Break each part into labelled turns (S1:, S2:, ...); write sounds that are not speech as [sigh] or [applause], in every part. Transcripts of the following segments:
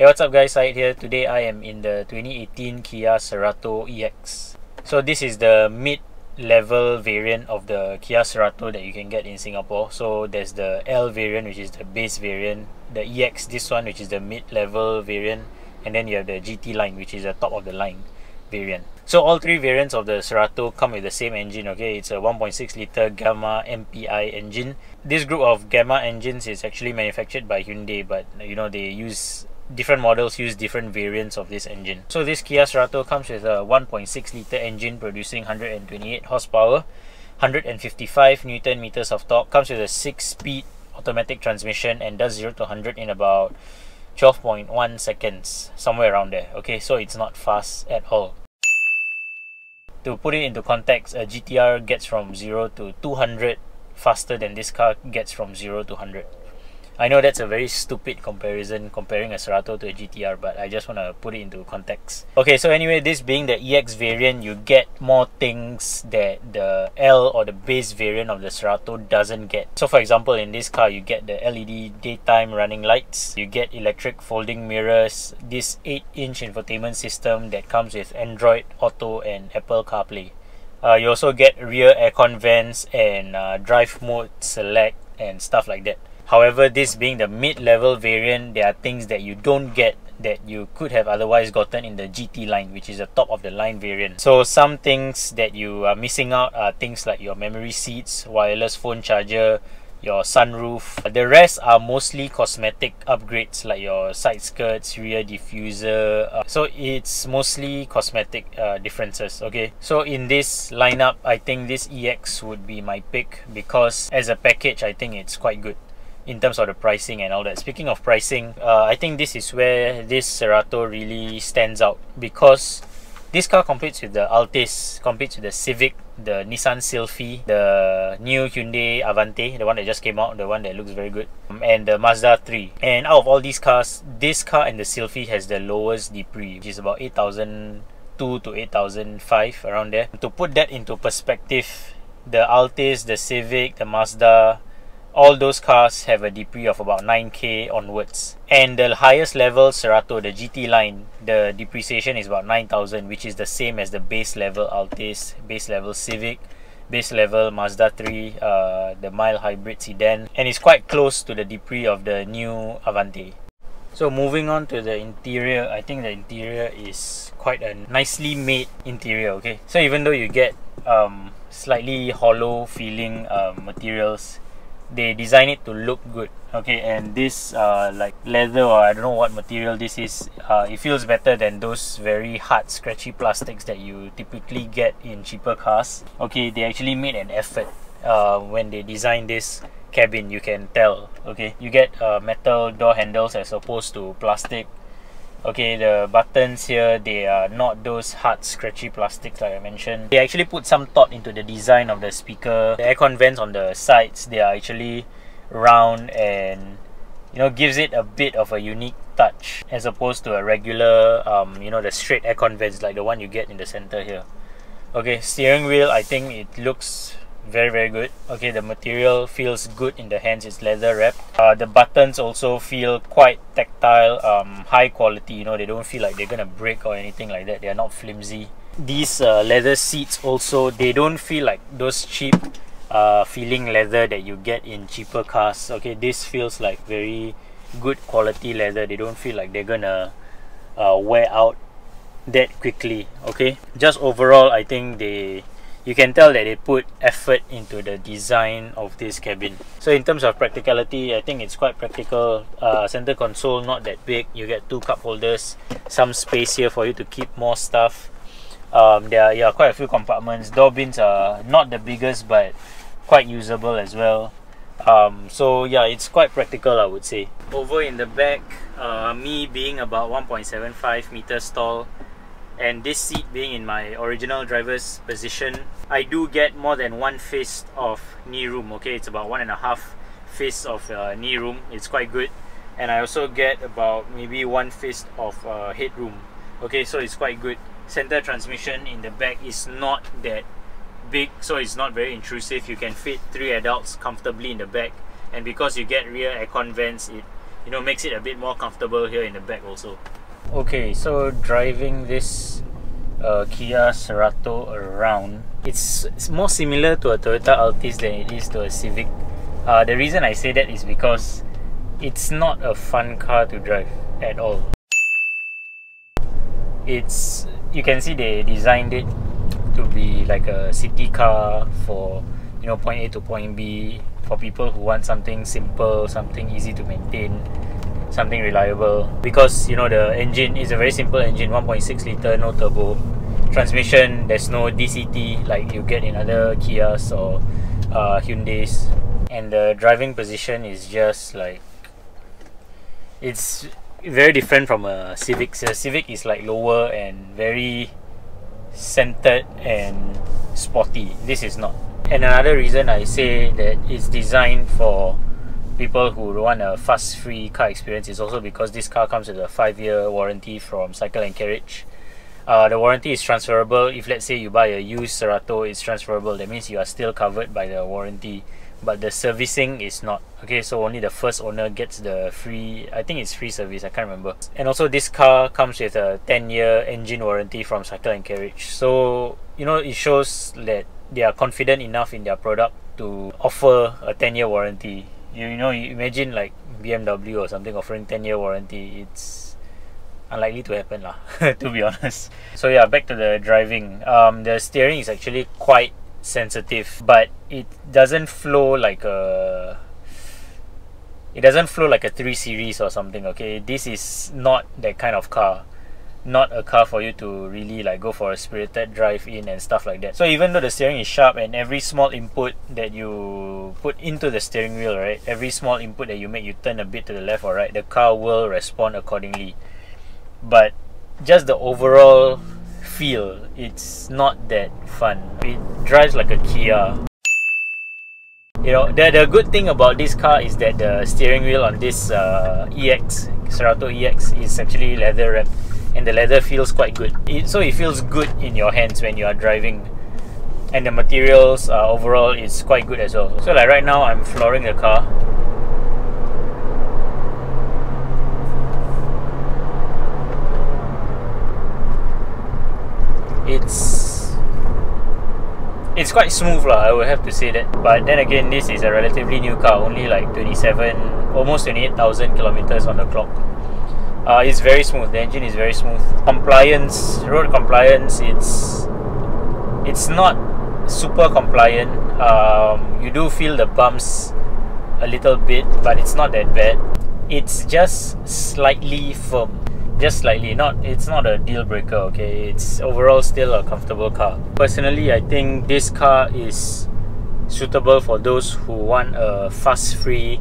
S1: Hey what's up guys, Syed here. Today I am in the 2018 Kia Cerato EX. So this is the mid-level variant of the Kia Cerato that you can get in Singapore. So there's the L variant which is the base variant, the EX this one which is the mid-level variant and then you have the GT line which is the top of the line variant. So all three variants of the Cerato come with the same engine, okay? It's a 1.6 liter Gamma MPI engine. This group of Gamma engines is actually manufactured by Hyundai, but you know they use different models use different variants of this engine. So this Kia Cerato comes with a 1.6 liter engine producing 128 horsepower, 155 newton meters of torque, comes with a 6-speed automatic transmission and does 0 to 100 in about 12.1 seconds, somewhere around there. Okay, so it's not fast at all. To put it into context, a GTR gets from 0 to 200 faster than this car gets from 0 to 100. I know that's a very stupid comparison comparing a Cerato to a GTR but I just want to put it into context. Okay so anyway this being the EX variant you get more things that the L or the base variant of the Cerato doesn't get. So for example in this car you get the LED daytime running lights, you get electric folding mirrors, this 8 inch infotainment system that comes with Android Auto and Apple CarPlay. Uh, you also get rear aircon vents and uh, drive mode select and stuff like that. However, this being the mid-level variant, there are things that you don't get that you could have otherwise gotten in the GT line, which is the top of the line variant. So some things that you are missing out are things like your memory seats, wireless phone charger, your sunroof. The rest are mostly cosmetic upgrades like your side skirts, rear diffuser. Uh, so it's mostly cosmetic uh, differences, okay? So in this lineup, I think this EX would be my pick because as a package, I think it's quite good in terms of the pricing and all that. Speaking of pricing, uh, I think this is where this Cerato really stands out because this car competes with the Altis, competes with the Civic, the Nissan Sylphy, the new Hyundai Avante, the one that just came out, the one that looks very good, um, and the Mazda 3. And out of all these cars, this car and the Sylphy has the lowest DPRI, which is about 8,002 to 8,005 around there. To put that into perspective, the Altis, the Civic, the Mazda, all those cars have a DPRI of about 9k onwards. And the highest level Cerato the GT line the depreciation is about 9000 which is the same as the base level Altis base level Civic base level Mazda 3 uh, the mild hybrid sedan and it's quite close to the DPRI of the new Avante. So moving on to the interior I think the interior is quite a nicely made interior okay? So even though you get um, slightly hollow feeling um, materials they design it to look good. Okay and this uh, like leather or I don't know what material this is uh, it feels better than those very hard scratchy plastics that you typically get in cheaper cars. Okay they actually made an effort uh, when they designed this cabin you can tell. Okay you get uh, metal door handles as opposed to plastic okay the buttons here they are not those hard scratchy plastics like I mentioned. They actually put some thought into the design of the speaker. The aircon vents on the sides they are actually round and you know gives it a bit of a unique touch as opposed to a regular um, you know the straight aircon vents like the one you get in the center here. Okay steering wheel I think it looks very very good. Okay the material feels good in the hands. It's leather wrapped. Uh, the buttons also feel quite tactile um, high quality. You know they don't feel like they're gonna break or anything like that. They're not flimsy. These uh, leather seats also they don't feel like those cheap uh, feeling leather that you get in cheaper cars. Okay this feels like very good quality leather. They don't feel like they're gonna uh, wear out that quickly. Okay just overall I think they you can tell that they put effort into the design of this cabin. So in terms of practicality i think it's quite practical. Uh, center console not that big. You get two cup holders some space here for you to keep more stuff. Um, there are yeah, quite a few compartments. Door bins are not the biggest but quite usable as well. Um, so yeah it's quite practical i would say. Over in the back uh, me being about 1.75 meters tall and this seat being in my original driver's position I do get more than one fist of knee room okay? It's about one and a half fists of uh, knee room. It's quite good. And I also get about maybe one fist of uh, headroom okay? So it's quite good. Center transmission in the back is not that big so it's not very intrusive. You can fit three adults comfortably in the back. And because you get rear aircon vents it you know makes it a bit more comfortable here in the back also okay so driving this uh, Kia Cerato around it's, it's more similar to a Toyota Altis than it is to a Civic. Uh, the reason I say that is because it's not a fun car to drive at all. It's you can see they designed it to be like a city car for you know point A to point B for people who want something simple something easy to maintain something reliable because you know the engine is a very simple engine 1.6 liter no turbo transmission there's no DCT like you get in other Kias or uh, Hyundai's and the driving position is just like it's very different from a Civic. A Civic is like lower and very centered and sporty. This is not. And another reason I say that it's designed for people who want a fuss-free car experience is also because this car comes with a five-year warranty from Cycle and Carriage. Uh, the warranty is transferable. If let's say you buy a used Cerato, it's transferable. That means you are still covered by the warranty but the servicing is not okay so only the first owner gets the free i think it's free service i can't remember and also this car comes with a 10 year engine warranty from cycle and carriage so you know it shows that they are confident enough in their product to offer a 10 year warranty you, you know you imagine like bmw or something offering 10 year warranty. It's unlikely to happen lah [laughs] to be honest. So yeah back to the driving. Um the steering is actually quite sensitive but it doesn't flow like a it doesn't flow like a 3 series or something okay? This is not that kind of car not a car for you to really like go for a spirited drive in and stuff like that. So even though the steering is sharp and every small input that you put into the steering wheel right every small input that you make you turn a bit to the left or right the car will respond accordingly. But just the overall feel it's not that fun. It drives like a Kia. You know the, the good thing about this car is that the steering wheel on this uh, EX Cerato EX is actually leather wrapped and the leather feels quite good. It, so it feels good in your hands when you are driving. And the materials uh, overall is quite good as well. So like right now I'm flooring the car. It's it's quite smooth lah I would have to say that. But then again this is a relatively new car only like 27 almost 28,000 kilometers on the clock uh, it's very smooth. The engine is very smooth. Compliance road compliance it's it's not super compliant. Um, you do feel the bumps a little bit but it's not that bad. It's just slightly firm. Just slightly not it's not a deal breaker okay? It's overall still a comfortable car. Personally i think this car is suitable for those who want a fuss free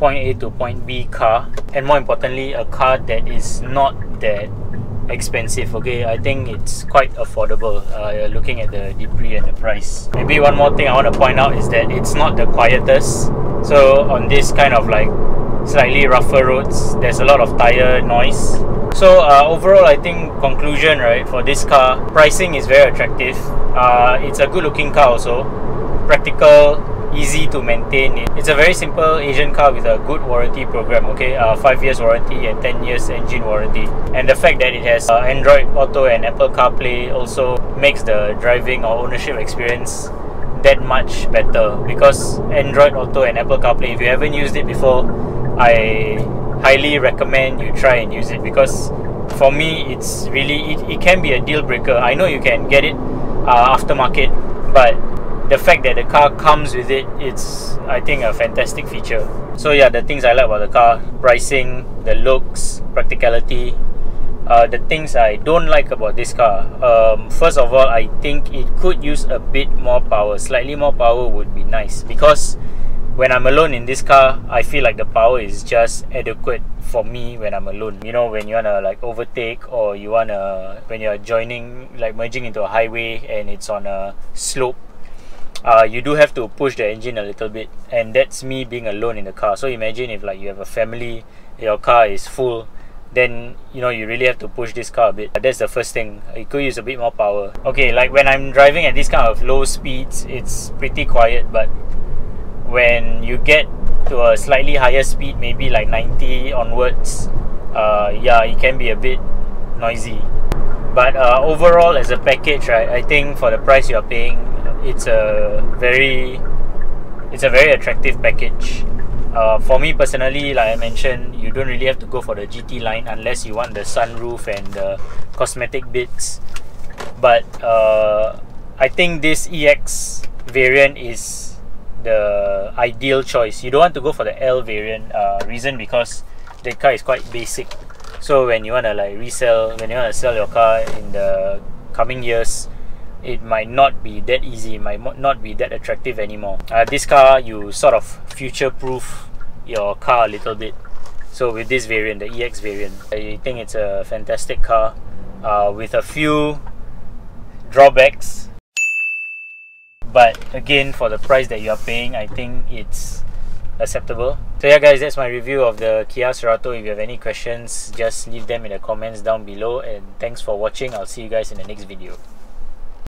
S1: point a to point b car and more importantly a car that is not that expensive okay? I think it's quite affordable uh, looking at the debris and the price. Maybe one more thing i want to point out is that it's not the quietest. So on this kind of like slightly rougher roads there's a lot of tire noise. So uh, overall I think conclusion right for this car pricing is very attractive. Uh, it's a good looking car also. Practical easy to maintain it's a very simple Asian car with a good warranty program okay? Uh, 5 years warranty and 10 years engine warranty. And the fact that it has uh, Android Auto and Apple CarPlay also makes the driving or ownership experience that much better. Because Android Auto and Apple CarPlay if you haven't used it before I highly recommend you try and use it. Because for me it's really it, it can be a deal breaker. I know you can get it uh, aftermarket but the fact that the car comes with it it's I think a fantastic feature so yeah the things I like about the car pricing the looks practicality uh, the things I don't like about this car um, first of all I think it could use a bit more power slightly more power would be nice because when I'm alone in this car, I feel like the power is just adequate for me when I'm alone. You know, when you wanna like overtake or you wanna when you're joining like merging into a highway and it's on a slope, uh, you do have to push the engine a little bit, and that's me being alone in the car. So imagine if like you have a family, your car is full, then you know you really have to push this car a bit. That's the first thing. It could use a bit more power. Okay, like when I'm driving at this kind of low speeds, it's pretty quiet, but when you get to a slightly higher speed, maybe like 90 onwards, uh, yeah, it can be a bit noisy. But uh, overall, as a package, right, I think for the price you are paying, it's a very, it's a very attractive package. Uh, for me personally, like I mentioned, you don't really have to go for the GT line unless you want the sunroof and the cosmetic bits. But uh, I think this EX variant is the ideal choice. You don't want to go for the L variant. Uh, reason because the car is quite basic. So when you wanna like resell, when you wanna sell your car in the coming years, it might not be that easy. It might not be that attractive anymore. Uh, this car, you sort of future-proof your car a little bit. So with this variant, the EX variant, I think it's a fantastic car uh, with a few drawbacks but again for the price that you are paying I think it's acceptable so yeah guys that's my review of the Kia Cerato if you have any questions just leave them in the comments down below and thanks for watching I'll see you guys in the next video